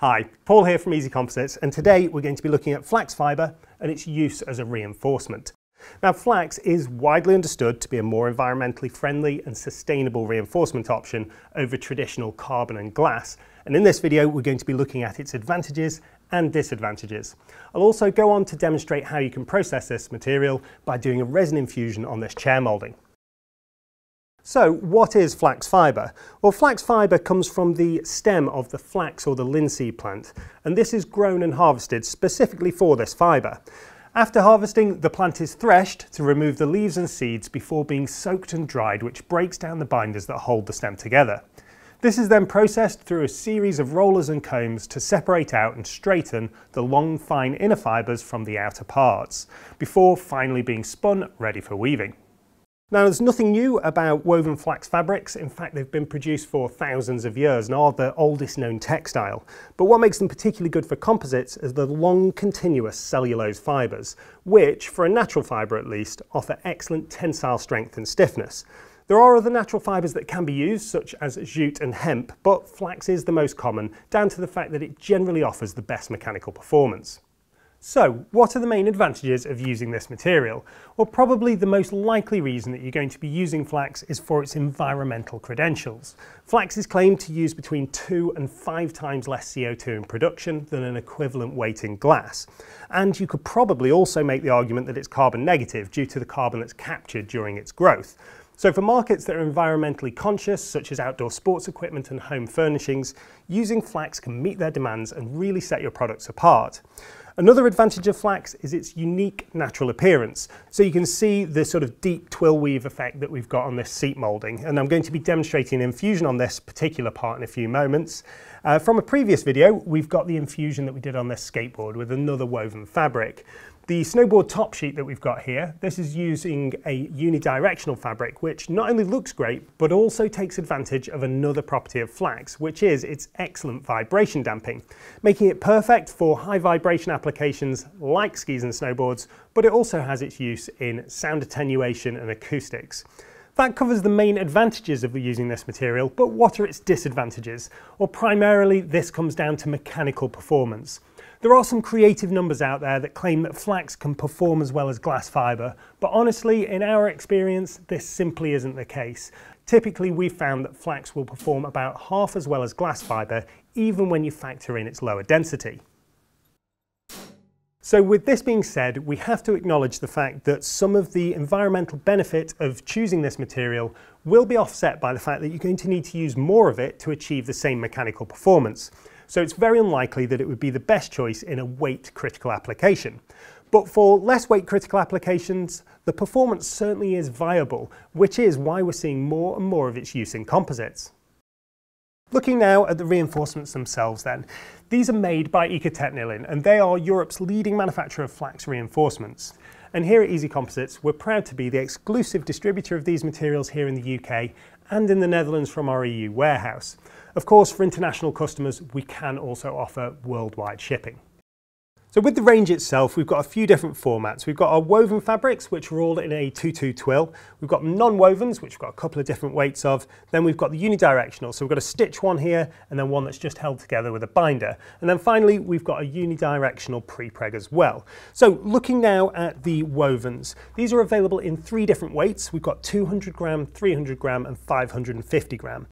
Hi, Paul here from Easy Composites, and today we're going to be looking at flax fibre and its use as a reinforcement. Now, flax is widely understood to be a more environmentally friendly and sustainable reinforcement option over traditional carbon and glass, and in this video we're going to be looking at its advantages and disadvantages. I'll also go on to demonstrate how you can process this material by doing a resin infusion on this chair moulding. So what is flax fibre? Well flax fibre comes from the stem of the flax or the linseed plant and this is grown and harvested specifically for this fibre. After harvesting the plant is threshed to remove the leaves and seeds before being soaked and dried which breaks down the binders that hold the stem together. This is then processed through a series of rollers and combs to separate out and straighten the long fine inner fibres from the outer parts, before finally being spun ready for weaving. Now there's nothing new about woven flax fabrics, in fact they've been produced for thousands of years and are the oldest known textile. But what makes them particularly good for composites is the long continuous cellulose fibres, which, for a natural fibre at least, offer excellent tensile strength and stiffness. There are other natural fibres that can be used, such as jute and hemp, but flax is the most common, down to the fact that it generally offers the best mechanical performance. So, what are the main advantages of using this material? Well, probably the most likely reason that you're going to be using flax is for its environmental credentials. Flax is claimed to use between two and five times less CO2 in production than an equivalent weight in glass. And you could probably also make the argument that it's carbon negative due to the carbon that's captured during its growth. So for markets that are environmentally conscious, such as outdoor sports equipment and home furnishings, using flax can meet their demands and really set your products apart. Another advantage of flax is its unique natural appearance. So you can see the sort of deep twill weave effect that we've got on this seat moulding. And I'm going to be demonstrating infusion on this particular part in a few moments. Uh, from a previous video, we've got the infusion that we did on this skateboard with another woven fabric. The snowboard top sheet that we've got here, this is using a unidirectional fabric which not only looks great but also takes advantage of another property of flax which is its excellent vibration damping, making it perfect for high vibration applications like skis and snowboards but it also has its use in sound attenuation and acoustics. That covers the main advantages of using this material, but what are its disadvantages? Well, primarily this comes down to mechanical performance. There are some creative numbers out there that claim that flax can perform as well as glass fibre, but honestly, in our experience, this simply isn't the case. Typically, we've found that flax will perform about half as well as glass fibre, even when you factor in its lower density. So with this being said, we have to acknowledge the fact that some of the environmental benefit of choosing this material will be offset by the fact that you're going to need to use more of it to achieve the same mechanical performance so it's very unlikely that it would be the best choice in a weight critical application. But for less weight critical applications, the performance certainly is viable, which is why we're seeing more and more of its use in composites. Looking now at the reinforcements themselves then, these are made by Eco-Technilin and they are Europe's leading manufacturer of flax reinforcements. And here at Easy Composites, we're proud to be the exclusive distributor of these materials here in the UK and in the Netherlands from our EU warehouse. Of course, for international customers, we can also offer worldwide shipping. So with the range itself, we've got a few different formats. We've got our woven fabrics, which are all in a 2-2 twill. We've got non-wovens, which we've got a couple of different weights of. Then we've got the unidirectional. So we've got a stitch one here, and then one that's just held together with a binder. And then finally, we've got a unidirectional pre-preg as well. So looking now at the wovens, these are available in three different weights. We've got 200 gram, 300 gram, and 550 gram.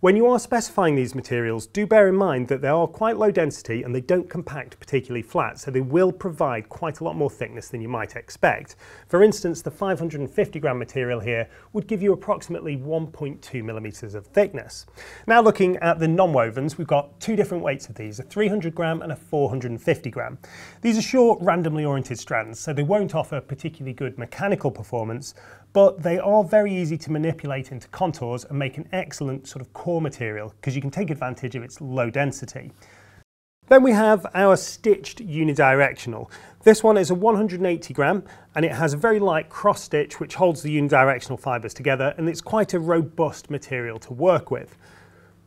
When you are specifying these materials, do bear in mind that they are quite low density and they don't compact particularly flat, so they will provide quite a lot more thickness than you might expect. For instance, the 550 gram material here would give you approximately 1.2 millimeters of thickness. Now looking at the non-wovens, we've got two different weights of these, a 300 gram and a 450 gram. These are short, randomly oriented strands, so they won't offer particularly good mechanical performance, but they are very easy to manipulate into contours and make an excellent sort of core material because you can take advantage of its low density. Then we have our stitched unidirectional. This one is a 180 gram and it has a very light cross stitch which holds the unidirectional fibres together and it's quite a robust material to work with.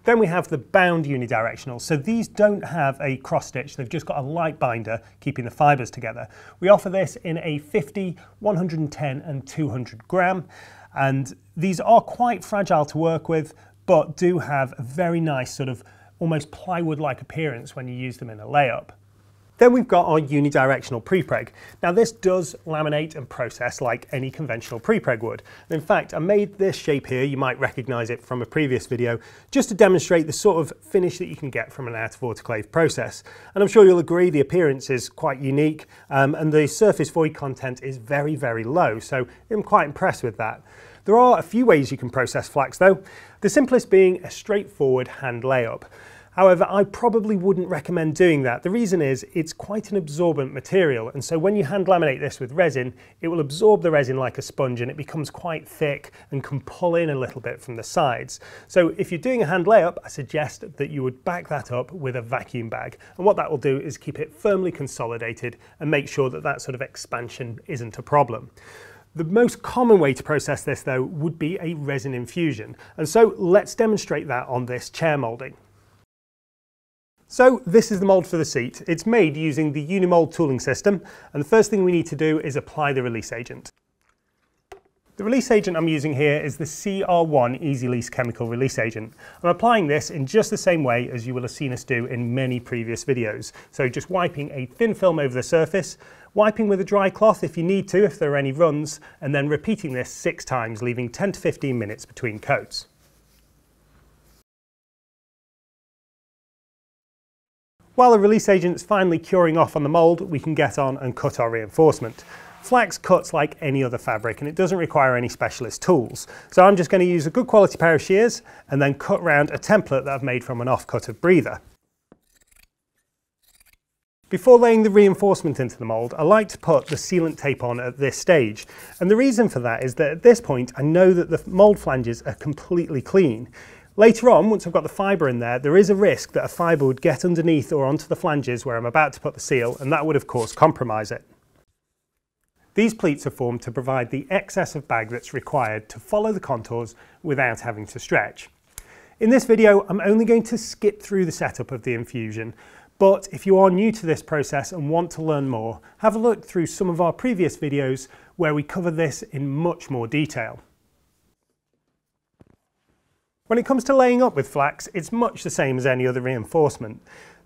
Then we have the bound unidirectional. So these don't have a cross stitch, they've just got a light binder keeping the fibres together. We offer this in a 50, 110 and 200 gram. And these are quite fragile to work with, but do have a very nice sort of almost plywood-like appearance when you use them in a layup. Then we've got our unidirectional prepreg. Now this does laminate and process like any conventional prepreg would. In fact, I made this shape here, you might recognize it from a previous video, just to demonstrate the sort of finish that you can get from an out of autoclave process. And I'm sure you'll agree the appearance is quite unique um, and the surface void content is very, very low. So I'm quite impressed with that. There are a few ways you can process flax though, the simplest being a straightforward hand layup. However, I probably wouldn't recommend doing that. The reason is it's quite an absorbent material and so when you hand laminate this with resin, it will absorb the resin like a sponge and it becomes quite thick and can pull in a little bit from the sides. So if you're doing a hand layup, I suggest that you would back that up with a vacuum bag. And what that will do is keep it firmly consolidated and make sure that that sort of expansion isn't a problem. The most common way to process this though would be a resin infusion. And so let's demonstrate that on this chair moulding. So this is the mould for the seat. It's made using the Unimold tooling system and the first thing we need to do is apply the release agent. The release agent I'm using here is the CR1 Easy-Lease Chemical Release Agent. I'm applying this in just the same way as you will have seen us do in many previous videos. So just wiping a thin film over the surface, wiping with a dry cloth if you need to, if there are any runs, and then repeating this six times, leaving 10 to 15 minutes between coats. While the release agent's finally curing off on the mould, we can get on and cut our reinforcement. Flax cuts like any other fabric and it doesn't require any specialist tools. So I'm just going to use a good quality pair of shears and then cut round a template that I've made from an offcut of breather. Before laying the reinforcement into the mould, I like to put the sealant tape on at this stage. And the reason for that is that at this point, I know that the mould flanges are completely clean. Later on, once I've got the fibre in there, there is a risk that a fibre would get underneath or onto the flanges where I'm about to put the seal, and that would of course compromise it. These pleats are formed to provide the excess of bag that's required to follow the contours without having to stretch. In this video, I'm only going to skip through the setup of the infusion, but if you are new to this process and want to learn more, have a look through some of our previous videos where we cover this in much more detail. When it comes to laying up with flax, it's much the same as any other reinforcement.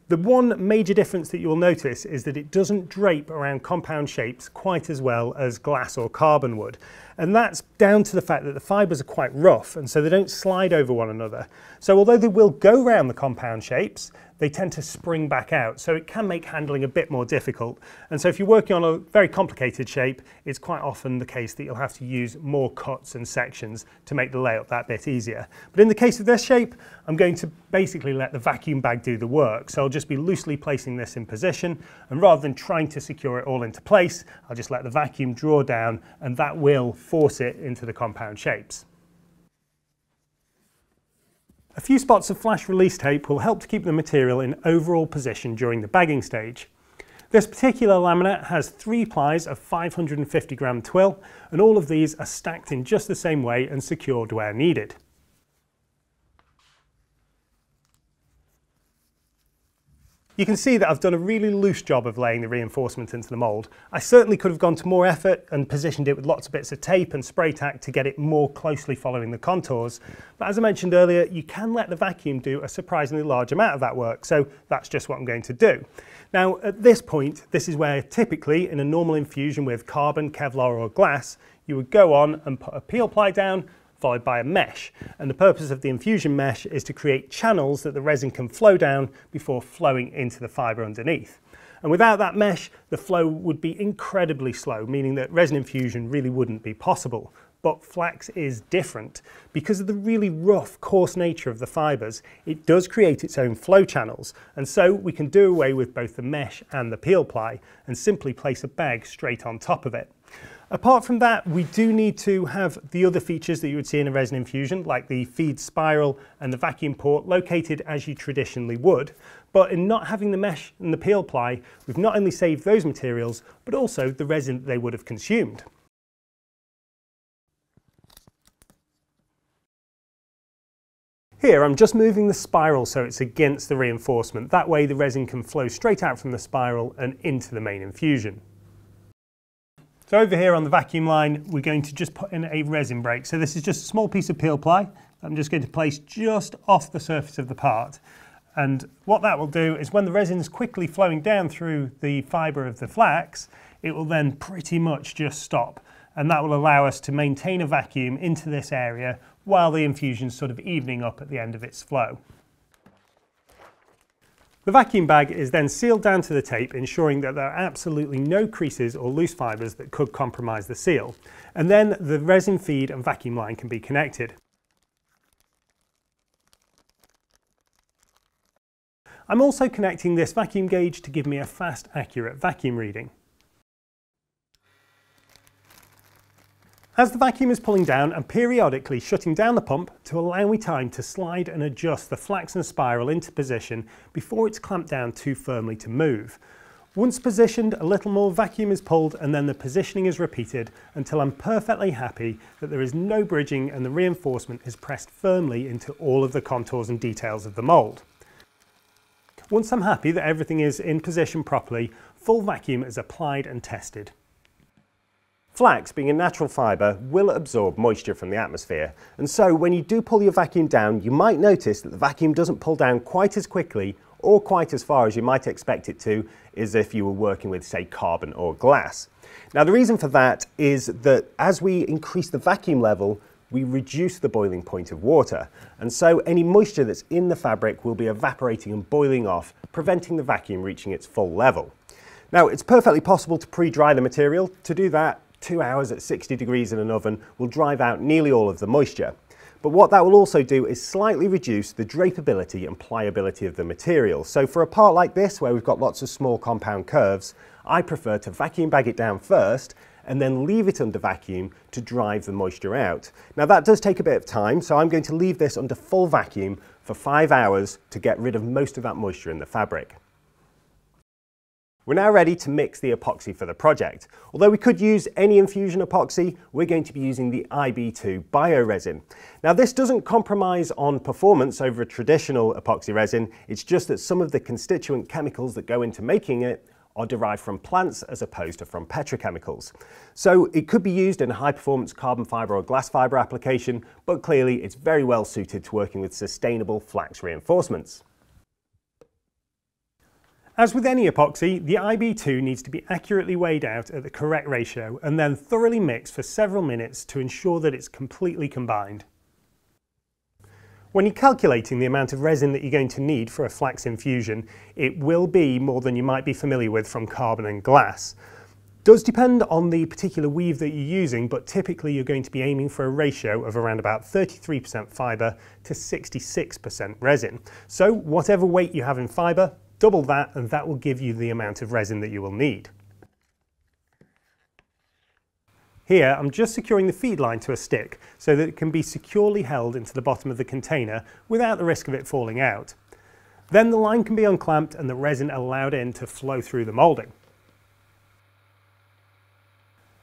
The one major difference that you'll notice is that it doesn't drape around compound shapes quite as well as glass or carbon would. And that's down to the fact that the fibres are quite rough and so they don't slide over one another. So although they will go around the compound shapes, they tend to spring back out. So it can make handling a bit more difficult. And so if you're working on a very complicated shape, it's quite often the case that you'll have to use more cuts and sections to make the layout that bit easier. But in the case of this shape, I'm going to basically let the vacuum bag do the work. So I'll just be loosely placing this in position. And rather than trying to secure it all into place, I'll just let the vacuum draw down and that will force it into the compound shapes. A few spots of flash release tape will help to keep the material in overall position during the bagging stage. This particular laminate has three plies of 550 gram twill and all of these are stacked in just the same way and secured where needed. You can see that I've done a really loose job of laying the reinforcement into the mould. I certainly could have gone to more effort and positioned it with lots of bits of tape and spray tack to get it more closely following the contours. But as I mentioned earlier, you can let the vacuum do a surprisingly large amount of that work. So that's just what I'm going to do. Now, at this point, this is where typically in a normal infusion with carbon, Kevlar or glass, you would go on and put a peel ply down, followed by a mesh. And the purpose of the infusion mesh is to create channels that the resin can flow down before flowing into the fibre underneath. And without that mesh, the flow would be incredibly slow, meaning that resin infusion really wouldn't be possible. But flax is different. Because of the really rough, coarse nature of the fibres, it does create its own flow channels. And so we can do away with both the mesh and the peel ply and simply place a bag straight on top of it. Apart from that, we do need to have the other features that you would see in a resin infusion, like the feed spiral and the vacuum port located as you traditionally would. But in not having the mesh and the peel ply, we've not only saved those materials, but also the resin they would have consumed. Here I'm just moving the spiral so it's against the reinforcement. That way the resin can flow straight out from the spiral and into the main infusion. So over here on the vacuum line, we're going to just put in a resin break. So this is just a small piece of peel ply. I'm just going to place just off the surface of the part. And what that will do is when the resin is quickly flowing down through the fibre of the flax, it will then pretty much just stop. And that will allow us to maintain a vacuum into this area while the infusion is sort of evening up at the end of its flow. The vacuum bag is then sealed down to the tape, ensuring that there are absolutely no creases or loose fibres that could compromise the seal. And then the resin feed and vacuum line can be connected. I'm also connecting this vacuum gauge to give me a fast, accurate vacuum reading. As the vacuum is pulling down and periodically shutting down the pump to allow me time to slide and adjust the flaxen spiral into position before it's clamped down too firmly to move. Once positioned, a little more vacuum is pulled and then the positioning is repeated until I'm perfectly happy that there is no bridging and the reinforcement is pressed firmly into all of the contours and details of the mould. Once I'm happy that everything is in position properly, full vacuum is applied and tested. Flax, being a natural fibre, will absorb moisture from the atmosphere, and so when you do pull your vacuum down, you might notice that the vacuum doesn't pull down quite as quickly or quite as far as you might expect it to as if you were working with, say, carbon or glass. Now, the reason for that is that as we increase the vacuum level, we reduce the boiling point of water, and so any moisture that's in the fabric will be evaporating and boiling off, preventing the vacuum reaching its full level. Now, it's perfectly possible to pre-dry the material. To do that, two hours at 60 degrees in an oven will drive out nearly all of the moisture. But what that will also do is slightly reduce the drapeability and pliability of the material. So for a part like this, where we've got lots of small compound curves, I prefer to vacuum bag it down first and then leave it under vacuum to drive the moisture out. Now that does take a bit of time, so I'm going to leave this under full vacuum for five hours to get rid of most of that moisture in the fabric. We're now ready to mix the epoxy for the project. Although we could use any infusion epoxy, we're going to be using the IB2 bioresin. Now this doesn't compromise on performance over a traditional epoxy resin, it's just that some of the constituent chemicals that go into making it are derived from plants as opposed to from petrochemicals. So it could be used in a high performance carbon fibre or glass fibre application, but clearly it's very well suited to working with sustainable flax reinforcements. As with any epoxy, the IB2 needs to be accurately weighed out at the correct ratio and then thoroughly mixed for several minutes to ensure that it's completely combined. When you're calculating the amount of resin that you're going to need for a flax infusion, it will be more than you might be familiar with from carbon and glass. Does depend on the particular weave that you're using, but typically you're going to be aiming for a ratio of around about 33% fibre to 66% resin. So whatever weight you have in fibre, Double that and that will give you the amount of resin that you will need. Here I'm just securing the feed line to a stick so that it can be securely held into the bottom of the container without the risk of it falling out. Then the line can be unclamped and the resin allowed in to flow through the moulding.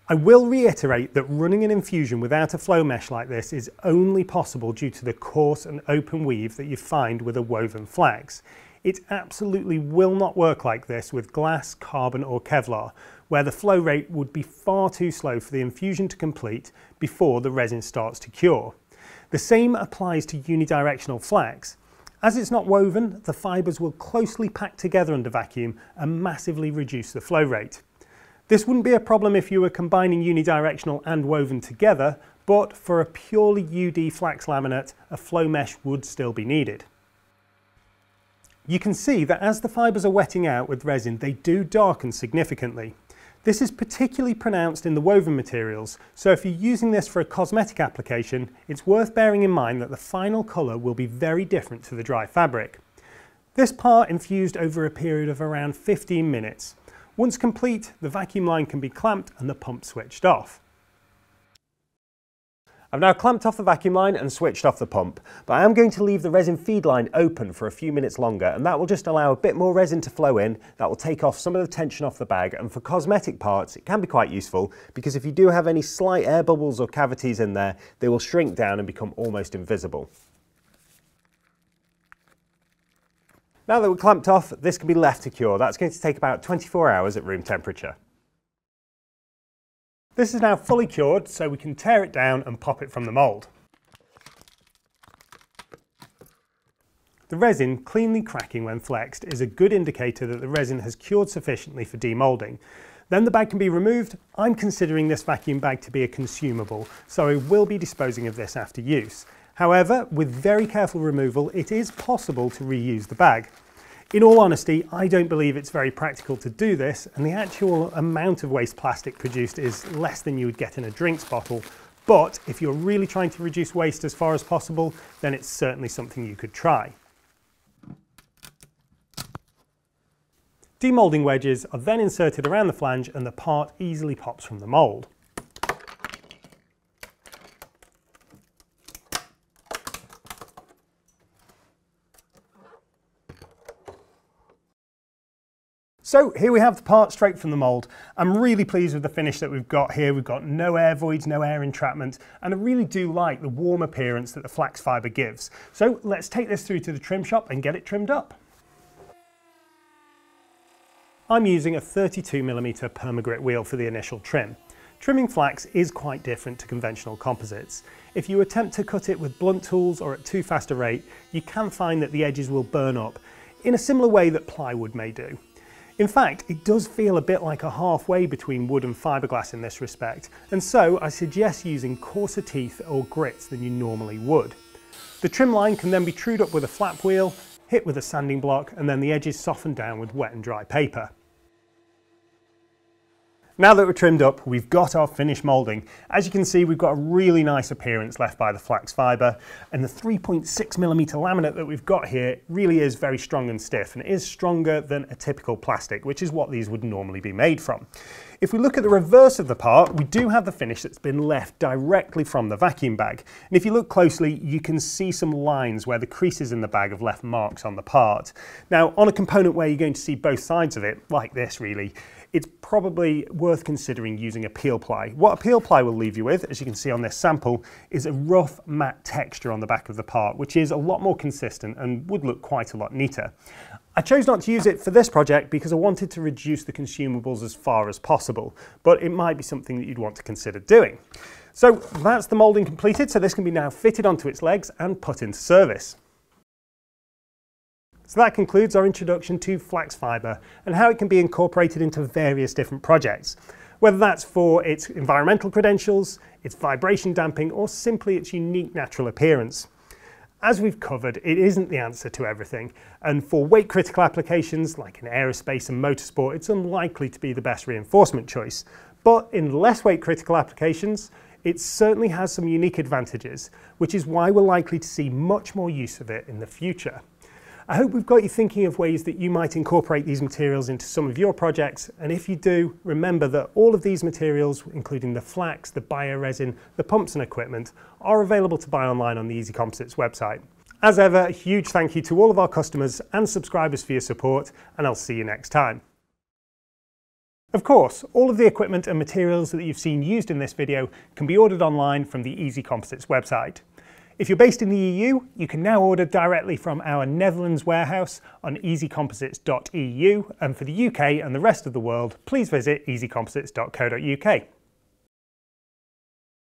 I will reiterate that running an infusion without a flow mesh like this is only possible due to the coarse and open weave that you find with a woven flax. It absolutely will not work like this with glass, carbon or Kevlar, where the flow rate would be far too slow for the infusion to complete before the resin starts to cure. The same applies to unidirectional flax. As it's not woven, the fibres will closely pack together under vacuum and massively reduce the flow rate. This wouldn't be a problem if you were combining unidirectional and woven together, but for a purely UD flax laminate, a flow mesh would still be needed. You can see that as the fibres are wetting out with resin, they do darken significantly. This is particularly pronounced in the woven materials, so if you're using this for a cosmetic application, it's worth bearing in mind that the final colour will be very different to the dry fabric. This part infused over a period of around 15 minutes. Once complete, the vacuum line can be clamped and the pump switched off. I've now clamped off the vacuum line and switched off the pump, but I am going to leave the resin feed line open for a few minutes longer and that will just allow a bit more resin to flow in, that will take off some of the tension off the bag and for cosmetic parts it can be quite useful because if you do have any slight air bubbles or cavities in there, they will shrink down and become almost invisible. Now that we're clamped off, this can be left to cure. That's going to take about 24 hours at room temperature. This is now fully cured, so we can tear it down and pop it from the mould. The resin cleanly cracking when flexed is a good indicator that the resin has cured sufficiently for demoulding. Then the bag can be removed. I'm considering this vacuum bag to be a consumable, so I will be disposing of this after use. However, with very careful removal, it is possible to reuse the bag. In all honesty, I don't believe it's very practical to do this, and the actual amount of waste plastic produced is less than you would get in a drinks bottle. But if you're really trying to reduce waste as far as possible, then it's certainly something you could try. Demoulding wedges are then inserted around the flange and the part easily pops from the mould. So here we have the part straight from the mould. I'm really pleased with the finish that we've got here. We've got no air voids, no air entrapment, and I really do like the warm appearance that the flax fibre gives. So let's take this through to the trim shop and get it trimmed up. I'm using a 32mm Permagrit wheel for the initial trim. Trimming flax is quite different to conventional composites. If you attempt to cut it with blunt tools or at too fast a rate, you can find that the edges will burn up in a similar way that plywood may do. In fact, it does feel a bit like a halfway between wood and fiberglass in this respect, and so I suggest using coarser teeth or grits than you normally would. The trim line can then be trued up with a flap wheel, hit with a sanding block, and then the edges softened down with wet and dry paper. Now that we're trimmed up, we've got our finished moulding. As you can see, we've got a really nice appearance left by the flax fibre, and the 3.6mm laminate that we've got here really is very strong and stiff, and it is stronger than a typical plastic, which is what these would normally be made from. If we look at the reverse of the part, we do have the finish that's been left directly from the vacuum bag. And if you look closely, you can see some lines where the creases in the bag have left marks on the part. Now, on a component where you're going to see both sides of it, like this really, it's probably worth considering using a peel ply. What a peel ply will leave you with, as you can see on this sample, is a rough matte texture on the back of the part, which is a lot more consistent and would look quite a lot neater. I chose not to use it for this project because I wanted to reduce the consumables as far as possible, but it might be something that you'd want to consider doing. So that's the moulding completed, so this can be now fitted onto its legs and put into service. So that concludes our introduction to flax fibre and how it can be incorporated into various different projects, whether that's for its environmental credentials, its vibration damping, or simply its unique natural appearance. As we've covered, it isn't the answer to everything, and for weight critical applications like in aerospace and motorsport, it's unlikely to be the best reinforcement choice. But in less weight critical applications, it certainly has some unique advantages, which is why we're likely to see much more use of it in the future. I hope we've got you thinking of ways that you might incorporate these materials into some of your projects. And if you do, remember that all of these materials, including the flax, the bioresin, the pumps and equipment, are available to buy online on the Easy Composites website. As ever, a huge thank you to all of our customers and subscribers for your support, and I'll see you next time. Of course, all of the equipment and materials that you've seen used in this video can be ordered online from the Easy Composites website. If you're based in the EU, you can now order directly from our Netherlands warehouse on easycomposites.eu, and for the UK and the rest of the world, please visit easycomposites.co.uk.